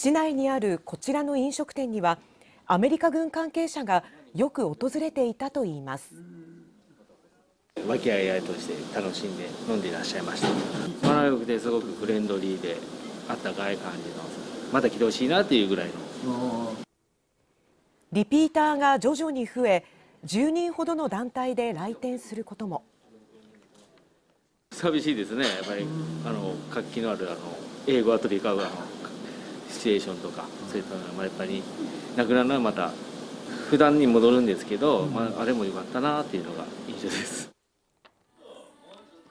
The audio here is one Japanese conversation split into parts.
市内にあるこちらの飲食店にはアメリカ軍関係者がよく訪れていたといいます。和気あいあいとして楽しんで飲んでいらっしゃいました。笑いよくてすごくフレンドリーであったかい感じのまた来てほしいなっていうぐらいの。リピーターが徐々に増え10人ほどの団体で来店することも。寂しいですね。やっぱりあの活気のあるあの英語アトリカのシチュエーションとかそういったのがやっぱりなくなるのはまた普段に戻るんですけど、まあ、あれも良かったなっていうのが印象です。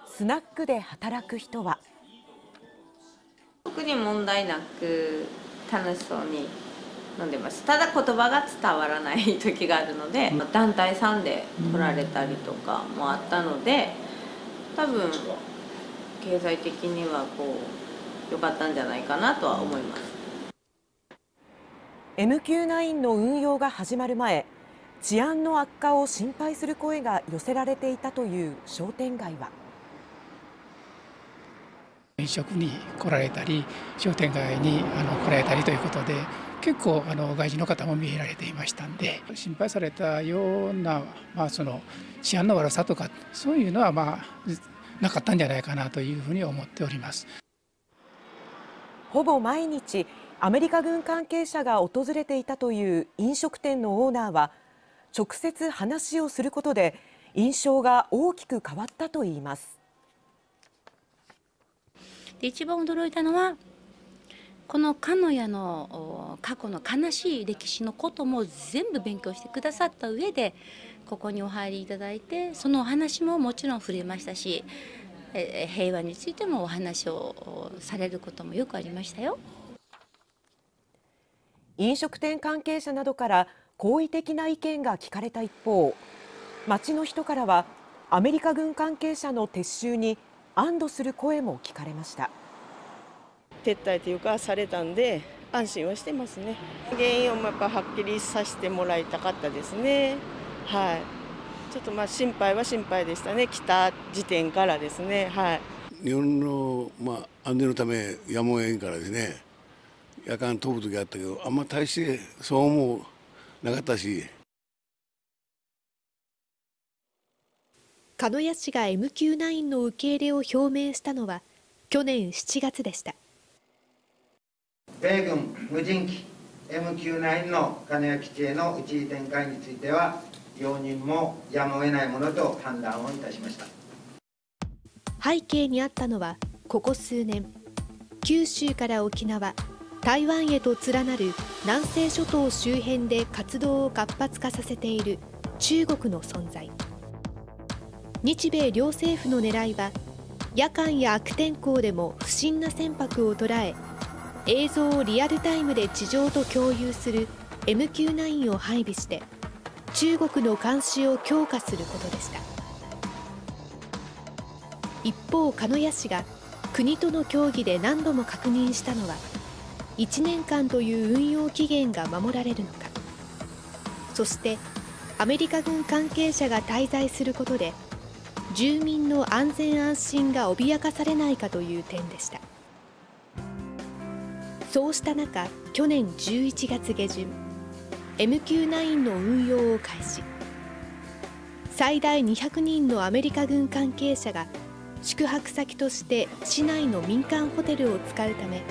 スナックで働く人は？特に問題なく楽しそうに飲んでます。ただ言葉が伝わらない時があるので、団体さんで来られたりとかもあったので多分経済的にはこう良かったんじゃないかなとは思います MQ9 の運用が始まる前治安の悪化を心配する声が寄せられていたという商店街は。飲食に来られたり商店街にあの来られたりということで結構あの外人の方も見えられていましたんで心配されたような、まあ、その治安の悪さとかそういうのはまあなかったんじゃないかなというふうに思っております。ほぼ毎日アメリカ軍関係者が訪れていたという飲食店のオーナーは直接話をすることで印象が大きく変わったといいます。で一番驚いたのはこの鹿屋の過去の悲しい歴史のことも全部勉強してくださった上でここにお入りいただいてそのお話ももちろん触れましたし平和についてもお話をされることもよくありましたよ。飲食店関係者などから好意的な意見が聞かれた一方町の人からはアメリカ軍関係者の撤収に安堵する声も聞かれました。撤退というかされたんで安心はしてますね。原因をやっぱはっきりさせてもらいたかったですね。はい。ちょっとまあ心配は心配でしたね。来た時点からですね。はい。日本のまあ安全のためやむを得んからですね夜間飛ぶ時あったけどあんま大してそう思うなかったし。鹿屋市が MQ9 の受け入れを表明したのは去年7月でした。米軍無人機 MQ9 の金谷基地への一時展開については容認もやむを得ないものと判断をいたしました。背景にあったのはここ数年九州から沖縄台湾へと連なる南西諸島周辺で活動を活発化させている中国の存在。日米両政府の狙いは夜間や悪天候でも不審な船舶を捉え映像をリアルタイムで地上と共有する MQ9 を配備して中国の監視を強化することでした。一方鹿屋市が国との協議で何度も確認したのは1年間という運用期限が守られるのか。そしてアメリカ軍関係者が滞在することで住民の安全安心が脅かされないかという点でした。そうした中去年11月下旬 MQ9 の運用を開始。最大200人のアメリカ軍関係者が宿泊先として市内の民間ホテルを使うため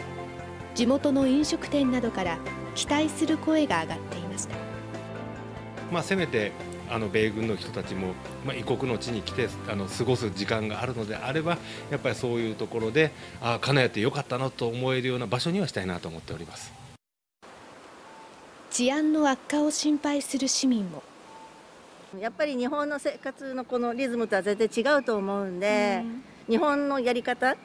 地元の飲食店などから期待する声が上がっていました、まあ、せめてあの米軍の人たちも、まあ、異国の地に来てあの過ごす時間があるのであればやっぱりそういうところでああ金谷ってよかったなと思えるような場所にはしたいなと思っております。治安の悪化を心配する市民も。やっぱり日本の生活のこのリズムとは全然違うと思うんで、うん、日本のやり方、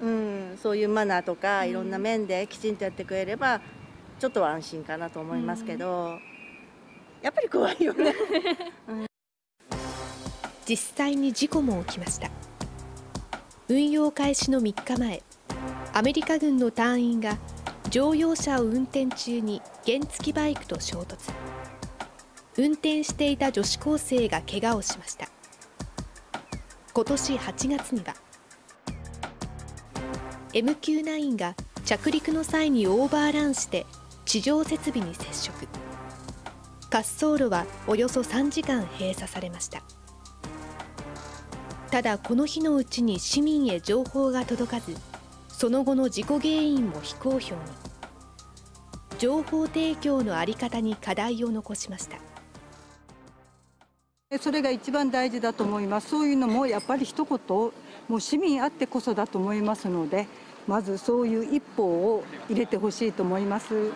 うん、そういうマナーとかいろんな面できちんとやってくれればちょっとは安心かなと思いますけど。うん。やっぱり怖いよね。うん、実際に事故も起きました。運用開始の3日前アメリカ軍の隊員が乗用車を運転中に原付バイクと衝突。運転していた女子高生が怪我をしました。今年8月には MQ9 が着陸の際にオーバーランして地上設備に接触。滑走路はおよそ3時間閉鎖されました。ただこの日のうちに市民へ情報が届かずその後の事故原因も非公表に。情報提供の在り方に課題を残しました。それが一番大事だと思います。そういうのもやっぱり一言もう市民あってこそだと思いますのでまずそういう一歩を入れてほしいと思います。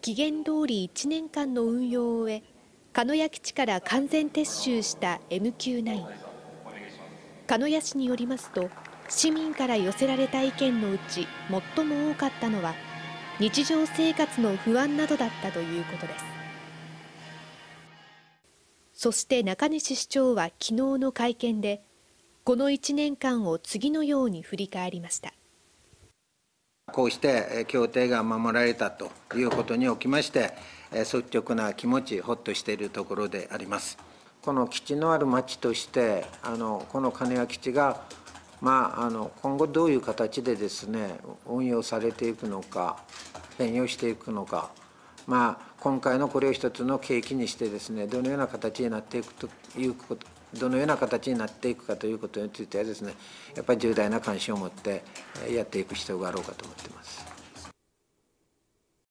期限通り1年間の運用を終え鹿屋基地から完全撤収した MQ9 鹿屋市によりますと市民から寄せられた意見のうち最も多かったのは日常生活の不安などだったということです。そして中西市長は昨日の会見でこの1年間を次のように振り返りました。こうして協定が守られたということにおきまして率直な気持ちほっとしているところであります。この基地のある町としてあのこの金谷基地がまあ、あの今後どういう形でですね運用されていくのか変容していくのか、まあ、今回のこれを一つの契機にしてですねどのような形になっていくというどのような形になっていくかということについてはですねやっぱり重大な関心を持ってやっていく必要があろうかと思ってます。